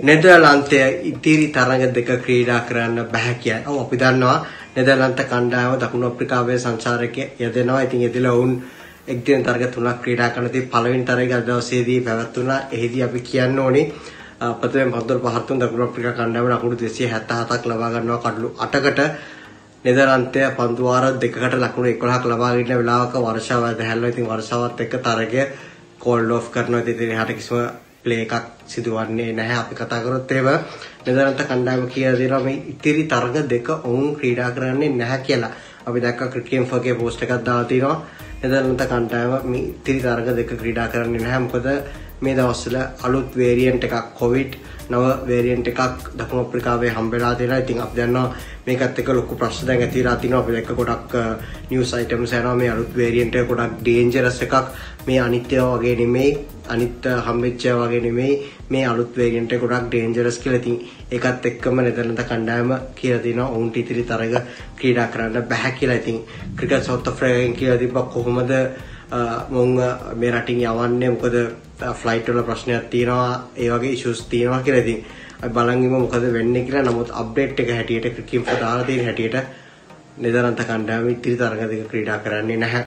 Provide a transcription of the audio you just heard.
නෙදර්ලන්තය ඉතිරි තරඟ දෙක ක්‍රීඩා කරන්න බැහැ කියයි. ඔව් අපි දන්නවා නෙදර්ලන්ත කණ්ඩායම දකුණු අප්‍රිකාවේ සංචාරකයේ යෙදෙනවා. ඉතින් එදිලා වුන් එක් දින තරඟ තුනක් ක්‍රීඩා කරන ඉතින් පළවෙනි තරඟය අද දවසේදී පැවැත්වුණා. එහිදී අපි කියන්න ඕනේ ප්‍රථම පන්දුවල පහර තුන දකුණු අප්‍රිකා කණ්ඩායම ලකුණු 277ක් ලබා ගන්නවා කඩලු 8කට නෙදර්ලන්තය පන්දු වාර දෙකකට ලකුණු 11ක් ලබා ගන්න වෙලාවක වර්ෂාව දැහැල්ලා. ඉතින් වර්ෂාවත් එක්ක තරගය කෝල්ඩ් ඔෆ් කරනවා. ඉතින් එහාට කිසිම ප්ලේ එකක් සිදුවන්නේ නැහැ. අපි කතා කරොත් එහෙම නෙදර්ලන්ත කණ්ඩායම කියලා දෙනවා මේ ඉතිරි තරග දෙක ඔවුන් ක්‍රීඩා කරන්නේ නැහැ කියලා. අපි දැක්ක ක්‍රිකට් ෆර්ගේ පෝස්ට් එකක් දාලා තිනවා. නෙදර්ලන්ත කණ්ඩායම මේ ඉතිරි තරග දෙක ක්‍රීඩා කරන්නේ නැහැ. මොකද මේ දවස්වල අලුත් වේරියන්ට් එකක් කොවිඩ් නව වේරියන්ට් එකක් දකුණු අප්‍රිකාවේ හම්බෙලා තියෙනවා. ඉතින් අපි දන්නවා මේකත් එක්ක ලොකු ප්‍රශ්න දැන් ඇතිලා තිනවා. අපි දැක්ක ගොඩක් නිවුස් අයිටම්ස් යනවා මේ අලුත් වේරියන්ට් එක ගොඩක් ඩේන්ජරස් එකක්. මේ අනිත්‍ය වගේ නෙමෙයි අනිත් හම්බෙච්ච වගේ නෙමෙයි මේ අලුත් වේරියන්ට් එක ගොඩක් ඩේන්ජරස් කියලා. ඉතින් ඒකත් එක්කම නෙදර්ලන්ත කණ්ඩායම කියලා තිනවා ඔවුන්ට ඉතිරි තරග ක්‍රීඩා කරන්න බැහැ කියලා. ඉතින් ක්‍රිකට් සවුත් අප්‍රිකාවෙන් කියලා තිබ්බා කොහොමද මොන් මේ රටින් යවන්නේ මොකද ෆ්ලයිට් වල ප්‍රශ්නයක් තියෙනවා ඒ වගේ ඉෂුස් තියෙනවා කියලා ඉතින් අපි බලන් ඉමු මොකද වෙන්නේ කියලා. නමුත් අප්ඩේට් එක හැටියට ක්‍රිකට් දාලා තියෙන හැටියට නෙදර්ලන්ත කණ්ඩායම ඉතිරි තරග දෙක ක්‍රීඩා කරන්නේ නැහැ.